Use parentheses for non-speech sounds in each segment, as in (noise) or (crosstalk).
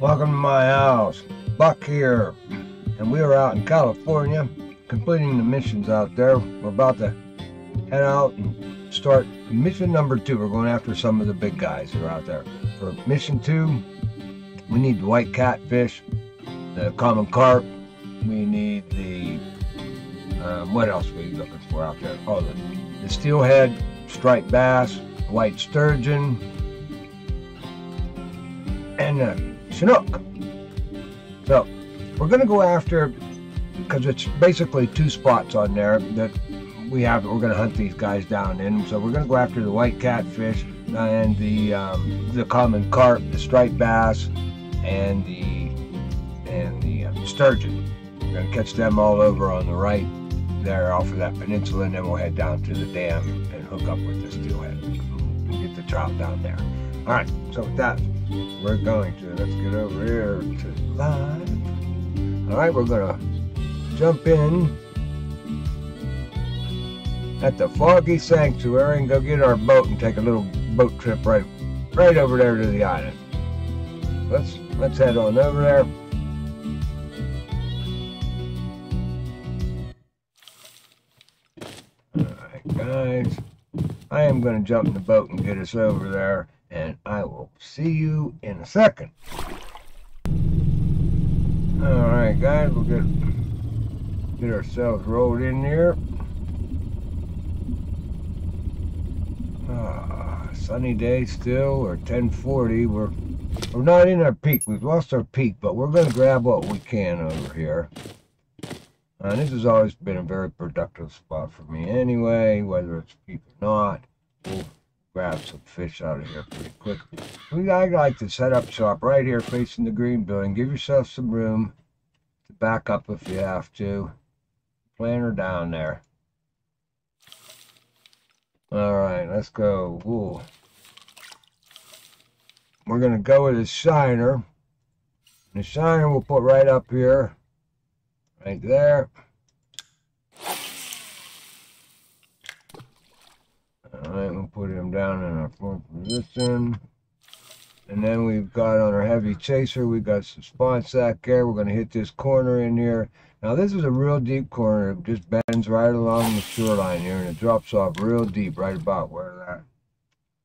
Welcome to my house. Buck here. And we are out in California completing the missions out there. We're about to head out and start mission number two. We're going after some of the big guys that are out there. For mission two, we need the white catfish, the common carp, we need the um, what else are we looking for out there? Oh, the, the steelhead, striped bass, white sturgeon, and the chinook. So we're going to go after because it's basically two spots on there that we have. We're going to hunt these guys down in. So we're going to go after the white catfish and the um, the common carp, the striped bass, and the and the uh, sturgeon. We're going to catch them all over on the right there off of that peninsula, and then we'll head down to the dam and hook up with the steelhead get the trout down there. All right, so with that, we're going to let's get over here to live. All right, we're gonna jump in at the Foggy Sanctuary and go get our boat and take a little boat trip right right over there to the island. Let's let's head on over there. Alright guys, I am going to jump in the boat and get us over there and I will see you in a second. Alright guys, we'll get, get ourselves rolled in there. Ah, sunny day still, or 1040. We're we're not in our peak. We've lost our peak, but we're going to grab what we can over here. And this has always been a very productive spot for me anyway, whether it's peak or not. We'll grab some fish out of here pretty quickly. We I like to set up shop right here facing the green building. Give yourself some room to back up if you have to. Plan her down there. All right, let's go. Ooh. We're going to go with a shiner. The shiner we'll put right up here. Right there. Alright, we'll put him down in our front position. And then we've got on our heavy chaser, we've got some spawn sack there. We're going to hit this corner in here. Now this is a real deep corner. It just bends right along the shoreline here and it drops off real deep right about where that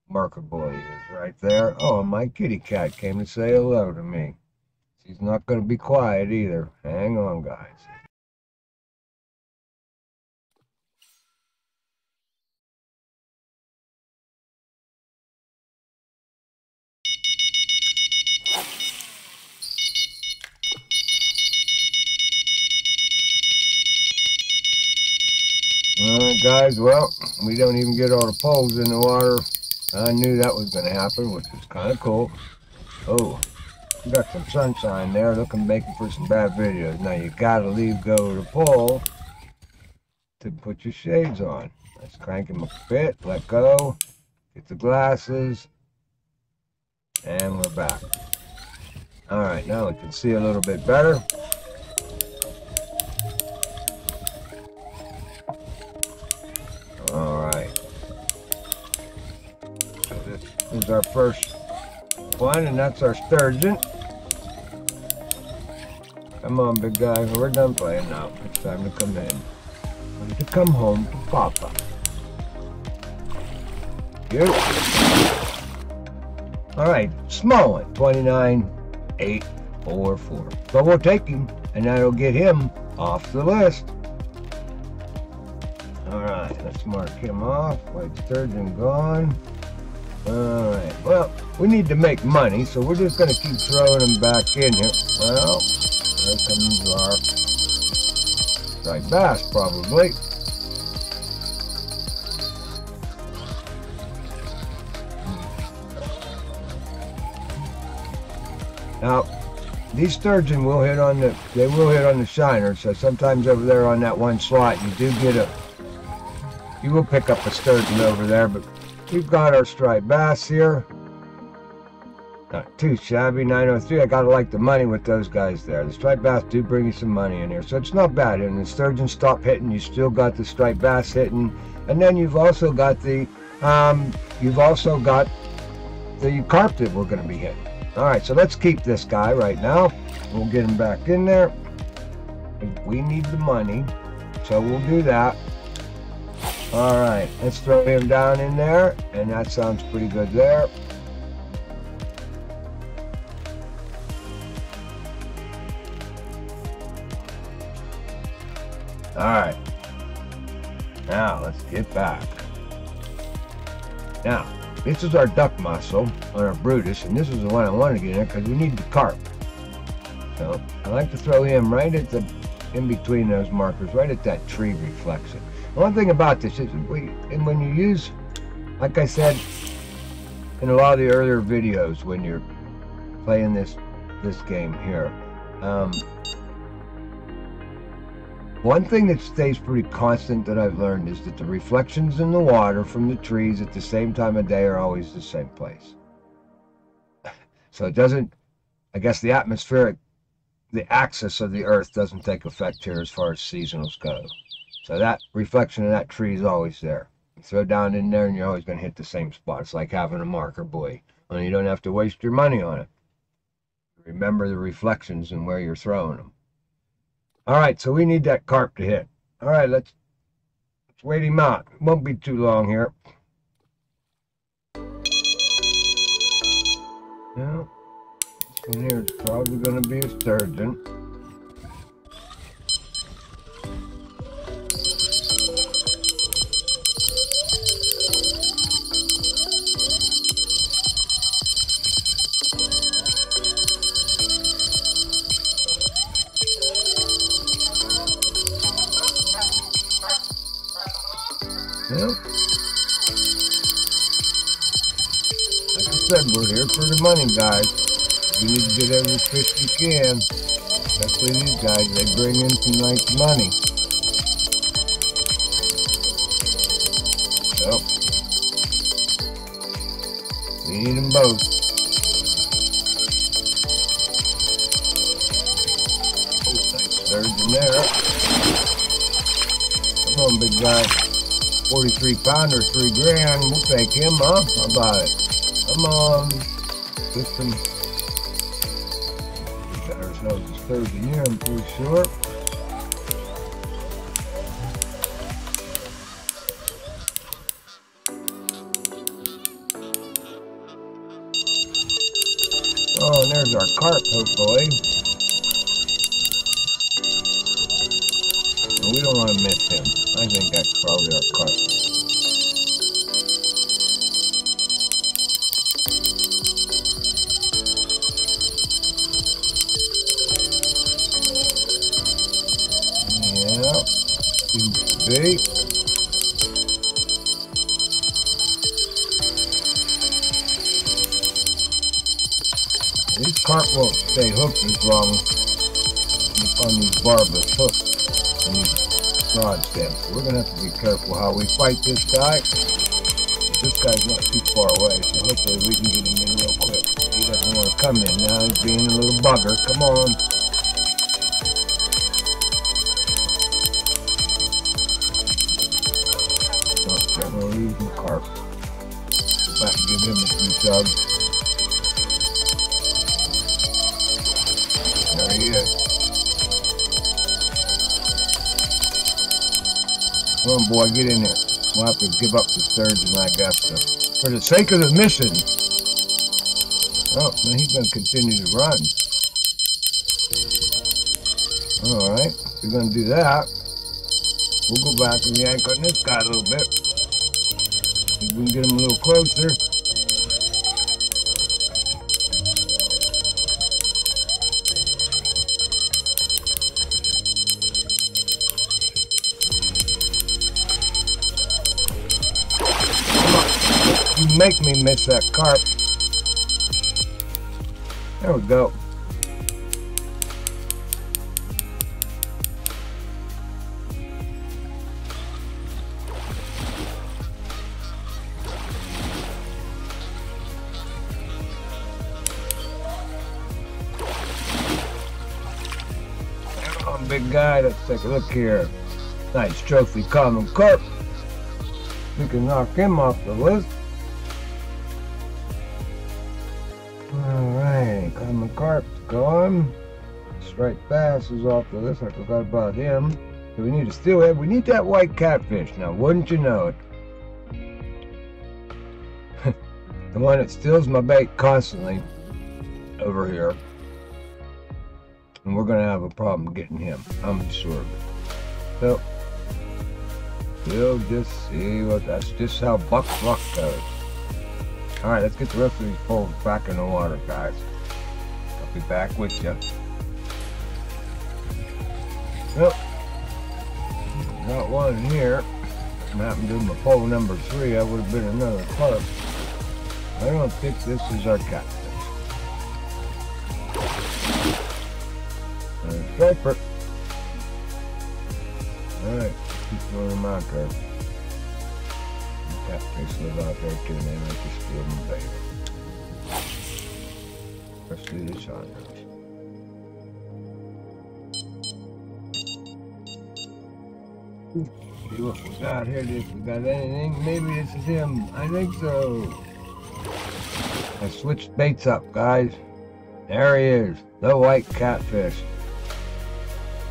marker buoy is right there. Oh, my kitty cat came to say hello to me. She's not going to be quiet either. Hang on, guys. Alright guys, well, we don't even get all the poles in the water. I knew that was going to happen, which is kind of cool. Oh, we got some sunshine there, looking making for some bad videos. Now you gotta leave go the pole to put your shades on. Let's crank him a bit, let go, get the glasses, and we're back. Alright, now we can see a little bit better. Our first one, and that's our sturgeon. Come on, big guy. We're done playing now. It's time to come in. Time to come home to Papa. You. All right, small one, 29844. But we'll take him, and that'll get him off the list. All right, let's mark him off. White sturgeon gone. Alright, well, we need to make money, so we're just going to keep throwing them back in here. Well, there comes our striped bass, probably. Now, these sturgeon will hit on the, they will hit on the shiner, so sometimes over there on that one slot, you do get a, you will pick up a sturgeon over there, but We've got our striped bass here. Not too shabby, 903. I gotta like the money with those guys there. The striped bass do bring you some money in here, so it's not bad. And the sturgeon stop hitting, you still got the striped bass hitting, and then you've also got the, um, you've also got the carp that we're gonna be hitting. All right, so let's keep this guy right now. We'll get him back in there. We need the money, so we'll do that. All right, let's throw him down in there, and that sounds pretty good there. All right. Now, let's get back. Now, this is our duck mussel on our Brutus, and this is the one I wanted to get in because we need the carp. So, I like to throw him right at the, in between those markers, right at that tree reflection. One thing about this is, we, and when you use, like I said in a lot of the earlier videos, when you're playing this this game here, um, one thing that stays pretty constant that I've learned is that the reflections in the water from the trees at the same time of day are always the same place. So it doesn't, I guess the atmospheric, the axis of the earth doesn't take effect here as far as seasonals go. So that reflection of that tree is always there. You throw down in there and you're always going to hit the same spot. It's like having a marker buoy. Only you don't have to waste your money on it. Remember the reflections and where you're throwing them. All right, so we need that carp to hit. All right, let's let's wait him out. It won't be too long here. Yeah, this one here is probably going to be a sturgeon. The money, guys. We need to get every fish we can. Especially these guys, they bring in some nice money. So, we need them both. Oh, nice sturgeon there. Come on, big guy. 43 pounder, three grand. We'll take him, huh? How about it? Come on. Better snow this Thursday here, I'm pretty sure. These carp won't stay hooked as long on these barbless hooks and these rod stems. We're gonna have to be careful how we fight this guy. This guy's not too far away, so hopefully we can get him in real quick. He doesn't want to come in now. He's being a little bugger. Come on. Oh, generally using carp. Go back and give him a few tugs. Come on, boy, get in there. We'll have to give up the sturgeon, I guess, to, for the sake of the mission. Oh, he's going to continue to run. All right, you're going to do that, we'll go back and yank on this guy a little bit. If we can get him a little closer. Make me miss that carp. There we go. Big guy. Let's take a look here. Nice trophy common carp. We can knock him off the list. Alright. got my carp's gone. Striped bass is off the list. I forgot about him. So we need a steelhead. We need that white catfish. Now, wouldn't you know it? (laughs) the one that steals my bait constantly over here. And we're going to have a problem getting him. I'm sure of it. So, we'll just see what that's just how Buck Buck goes. Alright, let's get the rest of these poles back in the water, guys. I'll be back with you. Well, got one here. I happened to do my pole number three, that would have been another club. I don't think this is our. Uh, striper. Alright, keep throwing them out. Catfish live out there too, and they like just steal my bait. Let's do this on those. See what we got here. If we got anything, maybe this is him. I think so. I switched baits up, guys. There he is, the white catfish.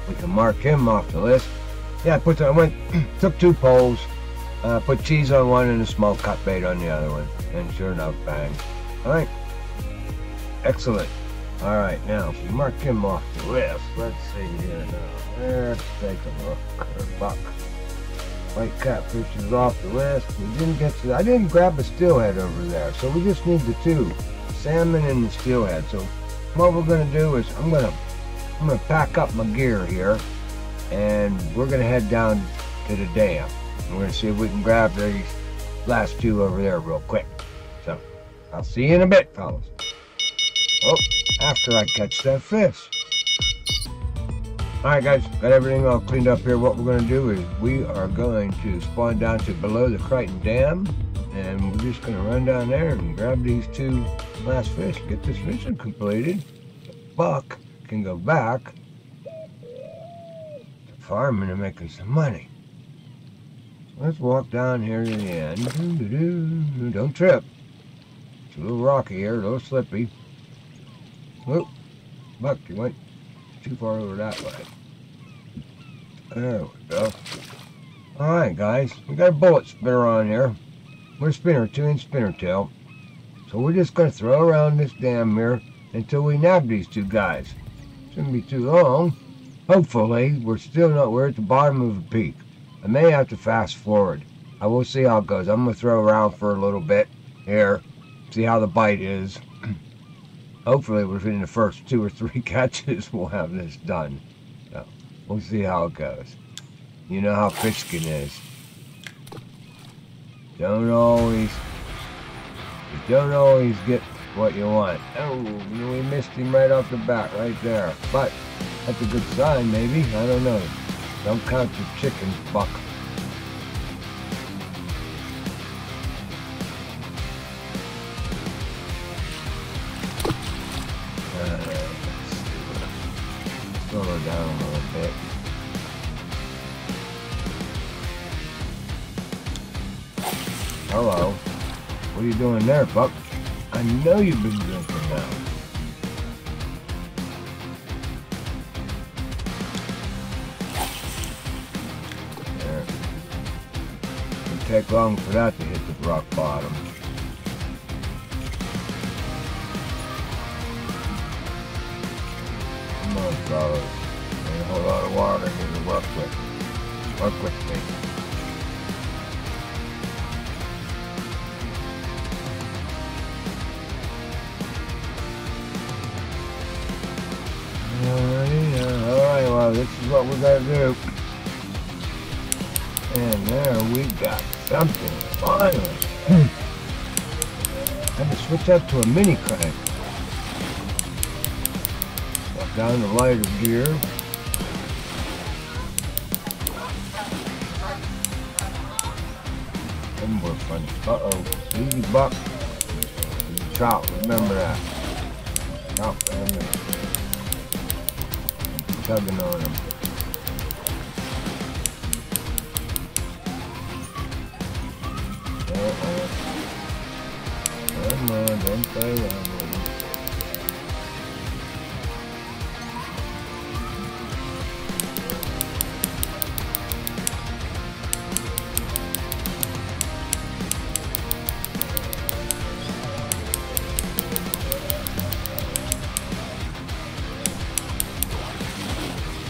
We can mark him off the list. Yeah, I put the, I went (clears throat) took two poles, uh, put cheese on one and a small cut bait on the other one, and sure enough, bang. All right, excellent. All right, now if mark him off the list, let's see here now. Let's take a look. Buck. White catfish is off the list. We didn't get to. I didn't grab a steelhead over there, so we just need the two, salmon and the steelhead. So what we're gonna do is I'm gonna I'm gonna pack up my gear here, and we're gonna head down to the dam. We're gonna see if we can grab these last two over there real quick. So I'll see you in a bit, fellas. Oh, after I catch that fish. Alright guys, got everything all cleaned up here. What we're going to do is we are going to spawn down to below the Crichton Dam and we're just going to run down there and grab these two last fish, get this fishing completed. Buck can go back to farming and making some money. Let's walk down here to the end. Don't trip. It's a little rocky here, a little slippy. Whoop. Buck, you went too far over that way. There we go. Alright guys, we got a bullet spinner on here. We're a spinner, two inch spinner tail. So we're just gonna throw around this dam here until we nab these two guys. Shouldn't be too long. Hopefully, we're still not, we're at the bottom of the peak. I may have to fast forward. I will see how it goes. I'm gonna throw around for a little bit here, see how the bite is. (clears throat) Hopefully within the first two or three (laughs) catches we'll have this done. So we'll see how it goes. You know how fishing is. Don't always you don't always get what you want. Oh, we missed him right off the bat, right there. But that's a good sign, maybe. I don't know. Don't count your chickens, Buck. Uh, bit. Hello. What are you doing there, Buck? I know you've been drinking now. Take long for that to hit the rock bottom. Come on, fellas. There's a whole lot of water here to work with. Work with me. Alright, alright, well, this is what we gotta do. And there we got something, finally. I hmm. had to switch up to a mini crank. Walk down the lighter gear. Them were funny. Uh-oh, easy buck. Chop, remember that. Chop, remember tugging on him.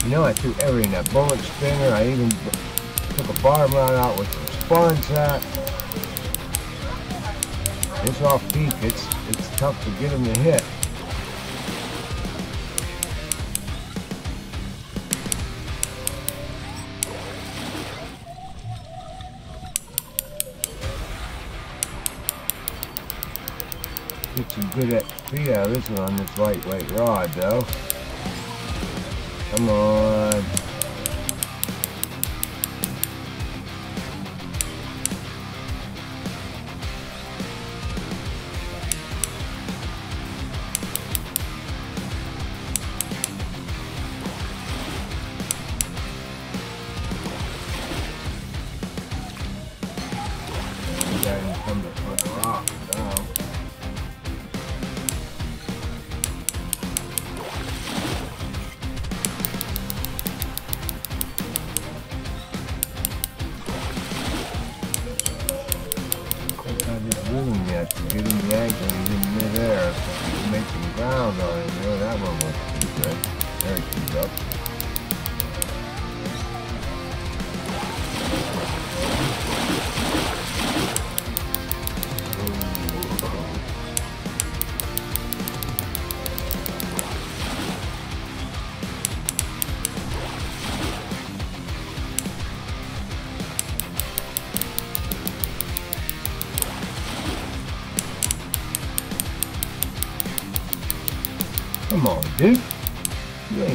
You know, I threw everything, that bullet spinner, I even took a barb rod out with some sponge that. It's off peak, it's, it's tough to get him to hit. Get some good XP out of this one on this lightweight rod though. Come on.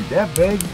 That big.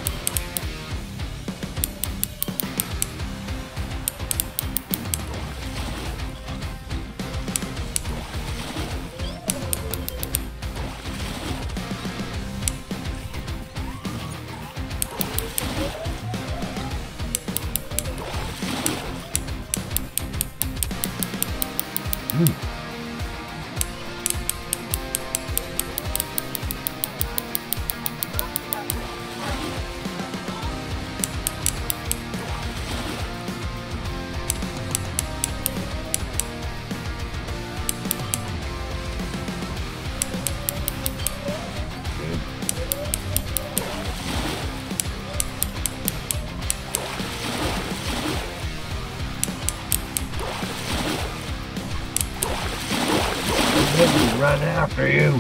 Run after you.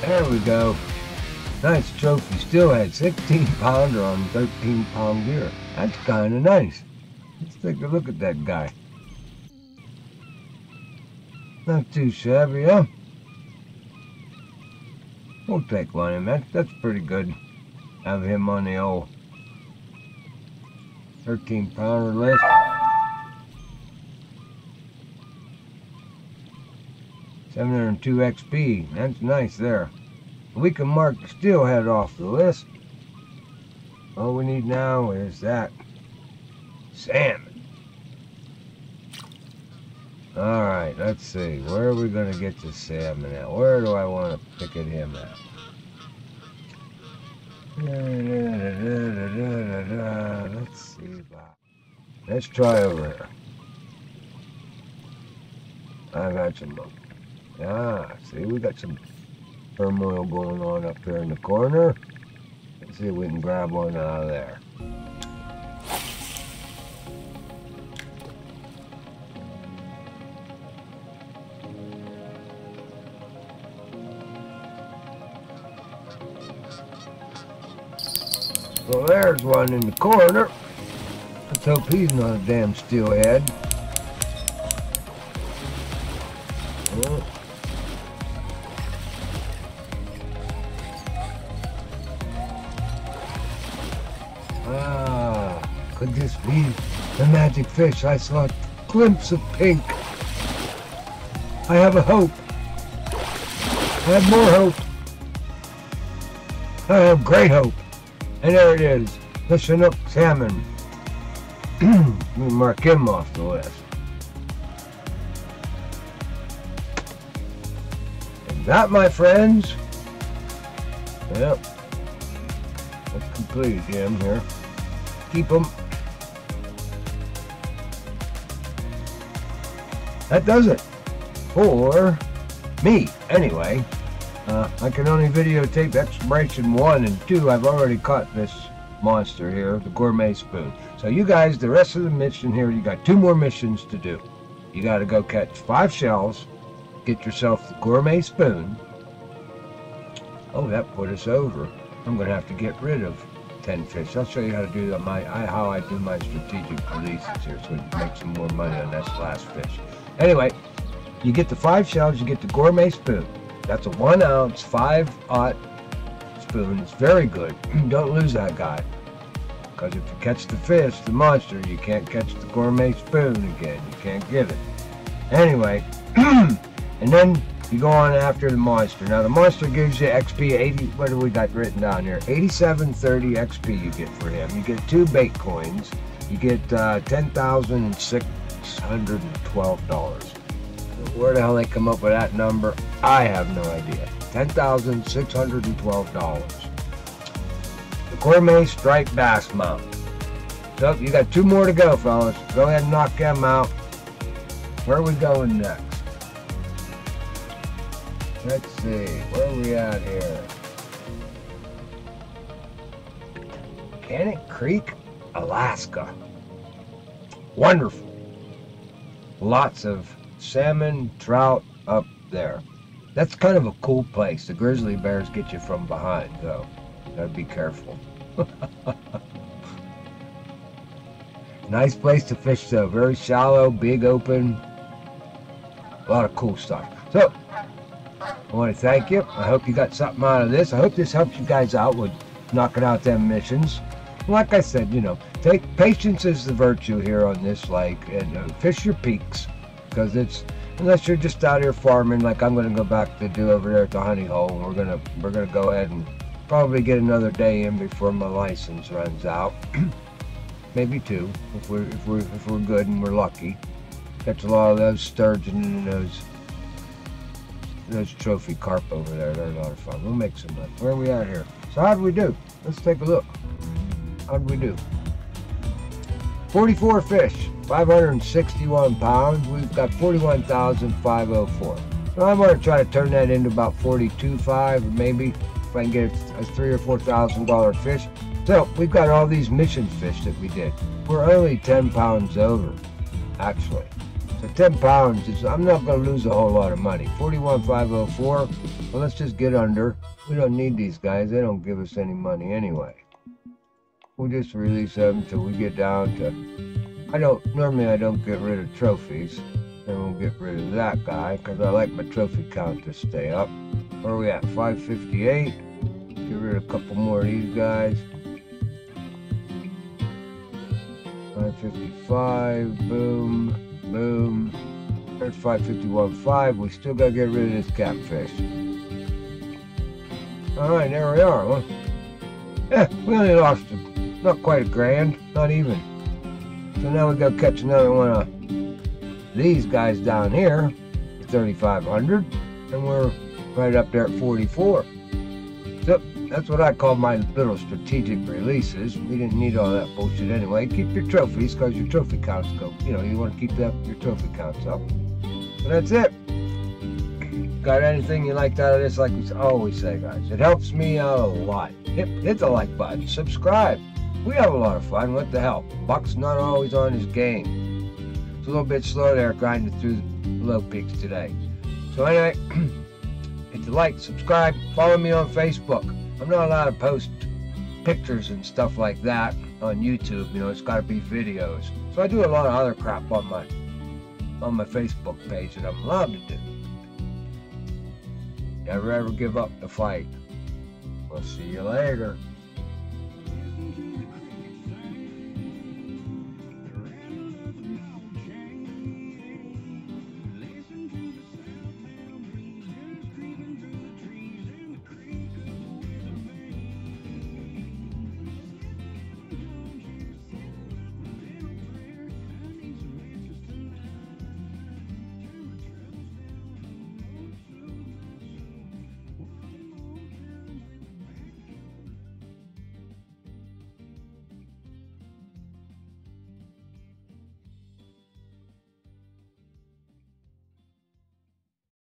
There we go. Nice trophy. Still had 16 pounder on 13 pound gear. That's kind of nice. Let's take a look at that guy. Not too shabby, huh? We'll take one of that's pretty good. Have him on the old 13 pounder list. 702 XP. That's nice there. We can mark steelhead off the list. All we need now is that salmon. Alright, let's see. Where are we going to get the salmon at? Where do I want to pick at him at? Let's see. Let's try over here. I got some Ah, see, we got some turmoil going on up there in the corner. Let's see if we can grab one out of there. So there's one in the corner. Let's hope he's not a damn steelhead. Ah, could this be the magic fish? I saw a glimpse of pink. I have a hope. I have more hope. I have great hope. And there it is, the Chinook salmon. (clears throat) we mark him off the list. And that, my friends, yep, completed him here. Keep them that does it for me anyway uh, I can only videotape exploration one and two I've already caught this monster here, the gourmet spoon. So you guys, the rest of the mission here, you got two more missions to do. You got to go catch five shells, get yourself the gourmet spoon. Oh, that put us over. I'm going to have to get rid of 10 fish. I'll show you how to do that, my I, how I do my strategic releases here so we make some more money on this last fish. Anyway, you get the five shells, you get the gourmet spoon. That's a one ounce, five aught spoon. It's very good. (clears throat) Don't lose that guy. Because if you catch the fish, the monster, you can't catch the gourmet spoon again. You can't get it. Anyway, (clears throat) and then you go on after the monster. Now the monster gives you XP 80, what do we got written down here? 8730 XP you get for him. You get two bait coins. You get uh, $10,612. Where the hell they come up with that number, I have no idea. $10,612. The Gourmet Striped Bass Mount. So you got two more to go, fellas. Go ahead and knock them out. Where are we going next? Let's see, where are we at here? Kaniq Creek, Alaska. Wonderful. Lots of salmon, trout up there. That's kind of a cool place. The grizzly bears get you from behind, though. Gotta be careful. (laughs) nice place to fish, though. Very shallow, big open. A lot of cool stuff. So, I want to thank you. I hope you got something out of this. I hope this helps you guys out with knocking out them missions. Like I said, you know, take patience is the virtue here on this lake, and uh, fish your peaks, because it's unless you're just out here farming, like I'm going to go back to do over there at the honey hole. We're gonna we're gonna go ahead and probably get another day in before my license runs out. (clears throat) Maybe two, if we're if we're if we're good and we're lucky. Catch a lot of those sturgeon and those those trophy carp over there. They're a lot of fun. We'll make some money. Where are we at here? So how did we do? Let's take a look. How did we do? 44 fish, 561 pounds. We've got 41,504. So I'm going to try to turn that into about 42.5, maybe if I can get a three or four thousand dollar fish. So we've got all these mission fish that we did. We're only 10 pounds over, actually. So 10 pounds is, I'm not going to lose a whole lot of money. 41,504, well, let's just get under. We don't need these guys. They don't give us any money anyway. We'll just release them until we get down to, I don't, normally I don't get rid of trophies. Then we'll get rid of that guy because I like my trophy count to stay up. Where are we at? 558. Get rid of a couple more of these guys. 555, boom. Boom. There's 551.5. We still gotta get rid of this catfish. Alright, there we are. Well, yeah, we only lost not quite a grand, not even. So now we gotta catch another one of these guys down here, 3,500, and we're right up there at 44. So that's what I call my little strategic releases. We didn't need all that bullshit anyway. Keep your trophies because your trophy counts go. You know, you want to keep that your trophy counts up. That's it. Got anything you liked out of this? Like we always say, guys, it helps me out a lot. Hit, hit the like button, subscribe. We have a lot of fun. What the hell? Buck's not always on his game. It's a little bit slow there, grinding through the low peaks today. So anyway, (clears throat) hit the like, subscribe, follow me on Facebook. I'm not allowed to post pictures and stuff like that on YouTube. You know, it's got to be videos. So I do a lot of other crap on my on my Facebook page that I'm allowed to do. Never ever give up the fight. We'll see you later.